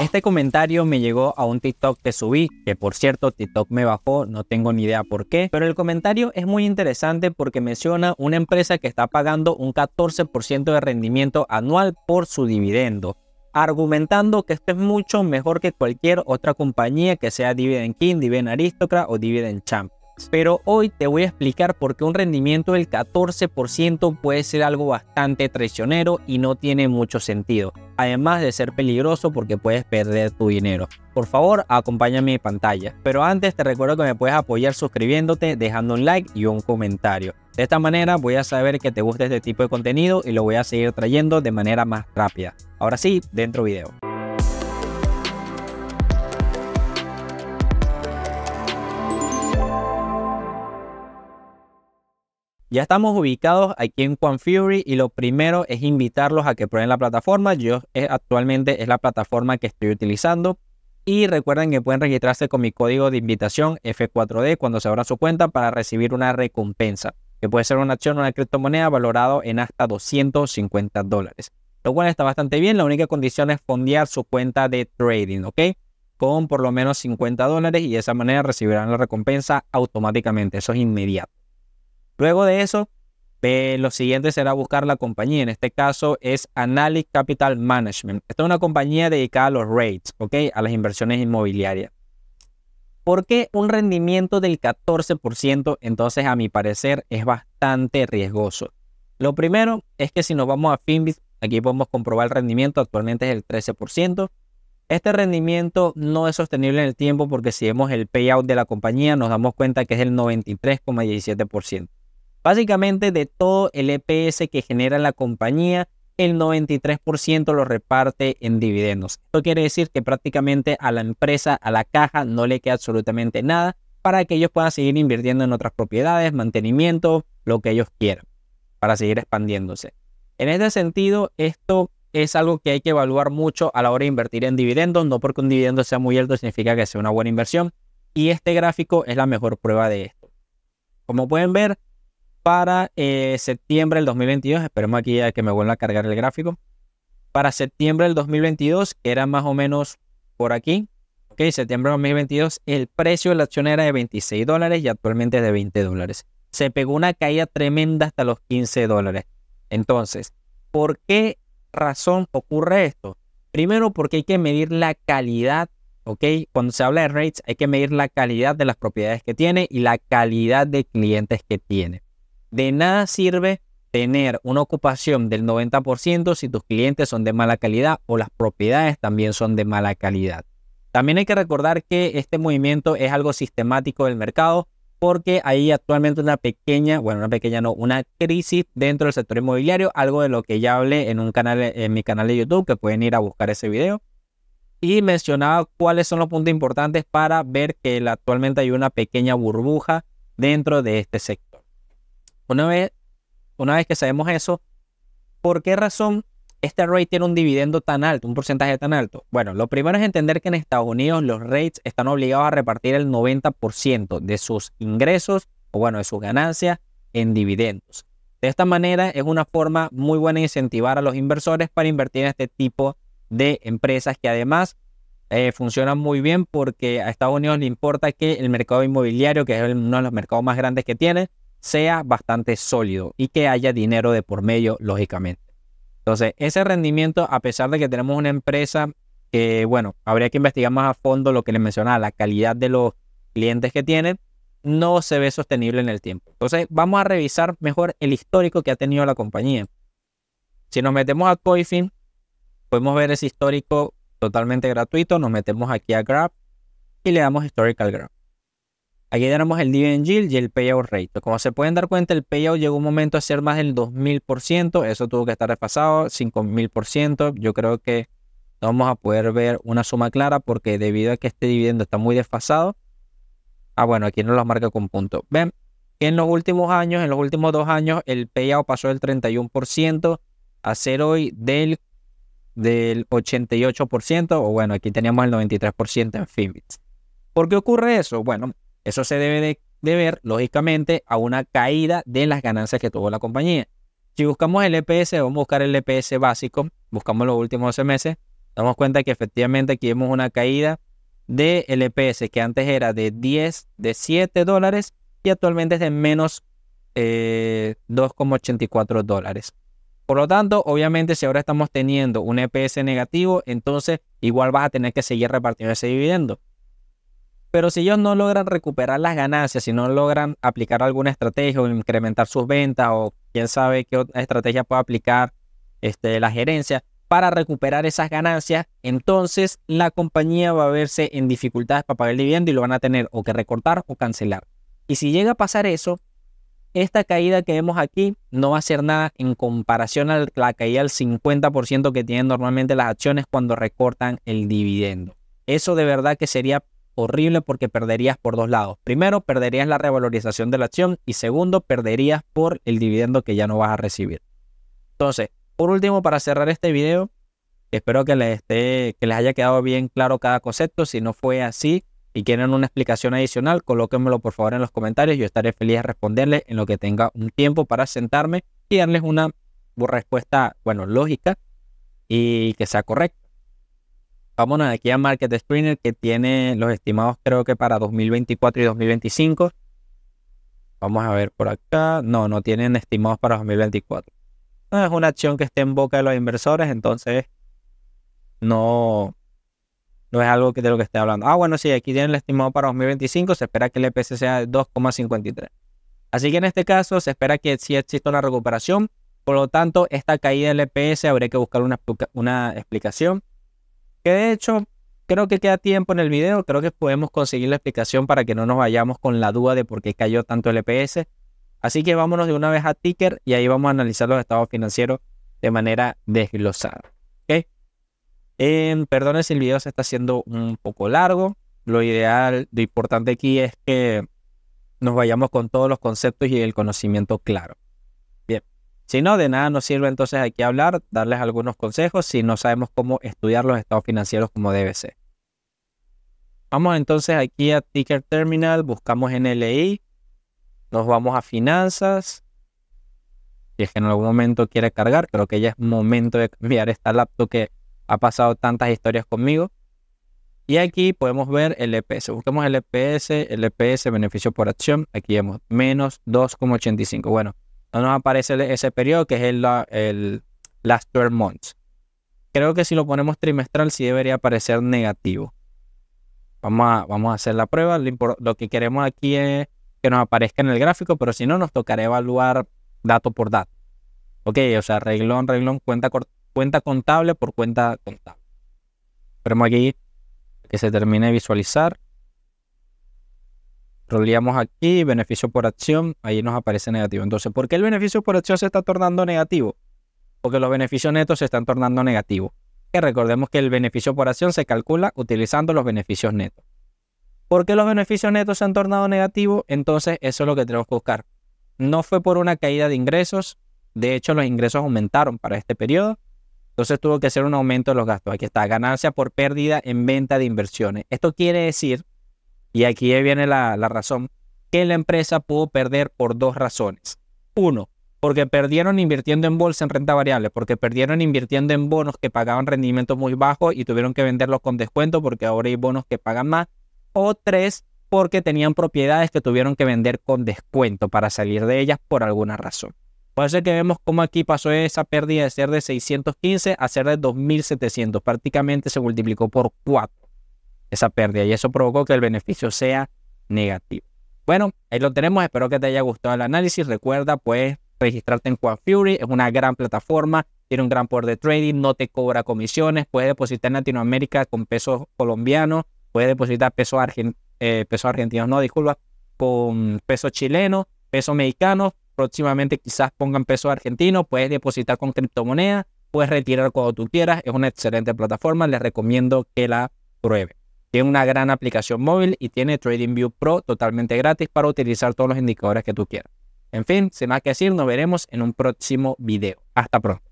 Este comentario me llegó a un TikTok que subí, que por cierto TikTok me bajó, no tengo ni idea por qué, pero el comentario es muy interesante porque menciona una empresa que está pagando un 14% de rendimiento anual por su dividendo, argumentando que esto es mucho mejor que cualquier otra compañía que sea Dividend King, Dividend Aristocrat o Dividend Champ. Pero hoy te voy a explicar por qué un rendimiento del 14% puede ser algo bastante traicionero y no tiene mucho sentido, además de ser peligroso porque puedes perder tu dinero. Por favor, acompáñame en pantalla. Pero antes te recuerdo que me puedes apoyar suscribiéndote, dejando un like y un comentario. De esta manera voy a saber que te gusta este tipo de contenido y lo voy a seguir trayendo de manera más rápida. Ahora sí, dentro video. Ya estamos ubicados aquí en Quan Fury y lo primero es invitarlos a que prueben la plataforma. Yo eh, actualmente es la plataforma que estoy utilizando. Y recuerden que pueden registrarse con mi código de invitación F4D cuando se abra su cuenta para recibir una recompensa, que puede ser una acción o una criptomoneda valorado en hasta 250 dólares. Lo cual está bastante bien. La única condición es fondear su cuenta de trading, ¿ok? Con por lo menos 50 dólares y de esa manera recibirán la recompensa automáticamente. Eso es inmediato. Luego de eso, lo siguiente será buscar la compañía. En este caso es Analytic Capital Management. Esta es una compañía dedicada a los rates, ¿ok? A las inversiones inmobiliarias. ¿Por qué un rendimiento del 14%? Entonces, a mi parecer, es bastante riesgoso. Lo primero es que si nos vamos a Finbit, aquí podemos comprobar el rendimiento, actualmente es el 13%. Este rendimiento no es sostenible en el tiempo porque si vemos el payout de la compañía nos damos cuenta que es el 93,17%. Básicamente de todo el EPS que genera la compañía, el 93% lo reparte en dividendos. Esto quiere decir que prácticamente a la empresa, a la caja, no le queda absolutamente nada para que ellos puedan seguir invirtiendo en otras propiedades, mantenimiento, lo que ellos quieran, para seguir expandiéndose. En este sentido, esto es algo que hay que evaluar mucho a la hora de invertir en dividendos, no porque un dividendo sea muy alto significa que sea una buena inversión, y este gráfico es la mejor prueba de esto. Como pueden ver, para eh, septiembre del 2022. Esperemos aquí a que me vuelva a cargar el gráfico. Para septiembre del 2022, que era más o menos por aquí. Ok, septiembre del 2022, el precio de la acción era de 26 dólares y actualmente es de 20 dólares. Se pegó una caída tremenda hasta los 15 dólares. Entonces, ¿por qué razón ocurre esto? Primero, porque hay que medir la calidad ¿ok? Cuando se habla de rates hay que medir la calidad de las propiedades que tiene y la calidad de clientes que tiene. De nada sirve tener una ocupación del 90% si tus clientes son de mala calidad o las propiedades también son de mala calidad. También hay que recordar que este movimiento es algo sistemático del mercado porque hay actualmente una pequeña, bueno, una pequeña no, una crisis dentro del sector inmobiliario, algo de lo que ya hablé en un canal en mi canal de YouTube que pueden ir a buscar ese video. Y mencionaba cuáles son los puntos importantes para ver que actualmente hay una pequeña burbuja dentro de este sector. Una vez, una vez que sabemos eso, ¿por qué razón este rate tiene un dividendo tan alto, un porcentaje tan alto? Bueno, lo primero es entender que en Estados Unidos los rates están obligados a repartir el 90% de sus ingresos o bueno, de sus ganancias en dividendos. De esta manera es una forma muy buena de incentivar a los inversores para invertir en este tipo de empresas que además eh, funcionan muy bien porque a Estados Unidos le importa que el mercado inmobiliario, que es uno de los mercados más grandes que tiene, sea bastante sólido y que haya dinero de por medio, lógicamente. Entonces, ese rendimiento, a pesar de que tenemos una empresa que, bueno, habría que investigar más a fondo lo que les mencionaba, la calidad de los clientes que tienen, no se ve sostenible en el tiempo. Entonces, vamos a revisar mejor el histórico que ha tenido la compañía. Si nos metemos a Coifin, podemos ver ese histórico totalmente gratuito. Nos metemos aquí a Grab y le damos Historical Grab. Aquí tenemos el dividend yield y el payout rate. Como se pueden dar cuenta, el payout llegó un momento a ser más del 2000%. Eso tuvo que estar repasado, 5000%. Yo creo que no vamos a poder ver una suma clara porque debido a que este dividendo está muy desfasado. Ah, bueno, aquí no lo marca con punto. Ven en los últimos años, en los últimos dos años, el payout pasó del 31% a ser hoy del, del 88%. O bueno, aquí teníamos el 93% en Finbits. ¿Por qué ocurre eso? Bueno, eso se debe de deber, lógicamente, a una caída de las ganancias que tuvo la compañía. Si buscamos el EPS, vamos a buscar el EPS básico, buscamos los últimos 12 meses, damos cuenta que efectivamente aquí vemos una caída de LPS que antes era de 10, de 7 dólares y actualmente es de menos 2,84 eh, dólares. Por lo tanto, obviamente si ahora estamos teniendo un EPS negativo, entonces igual vas a tener que seguir repartiendo ese dividendo. Pero si ellos no logran recuperar las ganancias, si no logran aplicar alguna estrategia o incrementar sus ventas o quién sabe qué otra estrategia puede aplicar este, la gerencia para recuperar esas ganancias, entonces la compañía va a verse en dificultades para pagar el dividendo y lo van a tener o que recortar o cancelar. Y si llega a pasar eso, esta caída que vemos aquí no va a ser nada en comparación a la caída del 50% que tienen normalmente las acciones cuando recortan el dividendo. Eso de verdad que sería horrible porque perderías por dos lados. Primero, perderías la revalorización de la acción y segundo, perderías por el dividendo que ya no vas a recibir. Entonces, por último, para cerrar este video, espero que les, esté, que les haya quedado bien claro cada concepto. Si no fue así, y quieren una explicación adicional, colóquenmelo por favor en los comentarios. Yo estaré feliz de responderles en lo que tenga un tiempo para sentarme y darles una respuesta, bueno, lógica y que sea correcta. Vámonos aquí a Market Screener que tiene los estimados creo que para 2024 y 2025. Vamos a ver por acá. No, no tienen estimados para 2024. No es una acción que esté en boca de los inversores, entonces no, no es algo que de lo que esté hablando. Ah, bueno, sí, aquí tienen el estimado para 2025, se espera que el EPS sea de 2,53. Así que en este caso se espera que sí exista una recuperación, por lo tanto, esta caída del EPS habría que buscar una, una explicación. Que de hecho, creo que queda tiempo en el video, creo que podemos conseguir la explicación para que no nos vayamos con la duda de por qué cayó tanto el EPS. Así que vámonos de una vez a Ticker y ahí vamos a analizar los estados financieros de manera desglosada. ¿Ok? Eh, si el video se está haciendo un poco largo. Lo ideal, lo importante aquí es que nos vayamos con todos los conceptos y el conocimiento claro. Si no, de nada nos sirve entonces aquí hablar, darles algunos consejos si no sabemos cómo estudiar los estados financieros como debe ser. Vamos entonces aquí a Ticker Terminal, buscamos NLI, nos vamos a finanzas. Si es que en algún momento quiere cargar, creo que ya es momento de cambiar esta laptop que ha pasado tantas historias conmigo. Y aquí podemos ver el EPS. Buscamos el EPS, el EPS, beneficio por acción. Aquí vemos menos 2,85. Bueno, no nos aparece ese periodo que es el, el last 12 months. Creo que si lo ponemos trimestral sí debería aparecer negativo. Vamos a, vamos a hacer la prueba. Lo, que queremos aquí es que nos aparezca en el gráfico, pero si no nos tocará evaluar dato por dato. Ok, o sea, reglón, reglón, cuenta cuenta contable por cuenta contable. Esperemos aquí que se termine de visualizar. Roleamos aquí, beneficio por acción, ahí nos aparece negativo. Entonces, ¿por qué el beneficio por acción se está tornando negativo? Porque los beneficios netos se están tornando negativos. Que recordemos que el beneficio por acción se calcula utilizando los beneficios netos. ¿Por qué los beneficios netos se han tornado negativos? Entonces, eso es lo que tenemos que buscar. No fue por una caída de ingresos. De hecho, los ingresos aumentaron para este periodo entonces tuvo que hacer un aumento de los gastos. Aquí está, ganancia por pérdida en venta de inversiones. Esto quiere decir, y aquí viene la, razón, que la empresa pudo perder por dos razones. Uno, porque perdieron invirtiendo en bolsa en renta variable, porque perdieron invirtiendo en bonos que pagaban rendimientos muy bajos y tuvieron que venderlos con descuento porque ahora hay bonos que pagan más. O tres, porque tenían propiedades que tuvieron que vender con descuento para salir de ellas por alguna razón. Puede ser que vemos cómo aquí pasó esa pérdida de ser de 615 a ser de 2700. Prácticamente se multiplicó por 4 esa pérdida y eso provocó que el beneficio sea negativo. Bueno, ahí lo tenemos. Espero que te haya gustado el análisis. Recuerda, puedes registrarte en Fury. Es una gran plataforma. Tiene un gran poder de trading. No te cobra comisiones. Puedes depositar en Latinoamérica con pesos colombianos. Puedes depositar pesos, eh, pesos argentinos, no, disculpa, con pesos chilenos, pesos mexicanos próximamente quizás pongan peso argentino, puedes depositar con criptomoneda, puedes retirar cuando tú quieras, es una excelente plataforma, les recomiendo que la pruebe. Tiene una gran aplicación móvil y tiene TradingView Pro totalmente gratis para utilizar todos los indicadores que tú quieras. En fin, sin más que decir, nos veremos en un próximo video. Hasta pronto.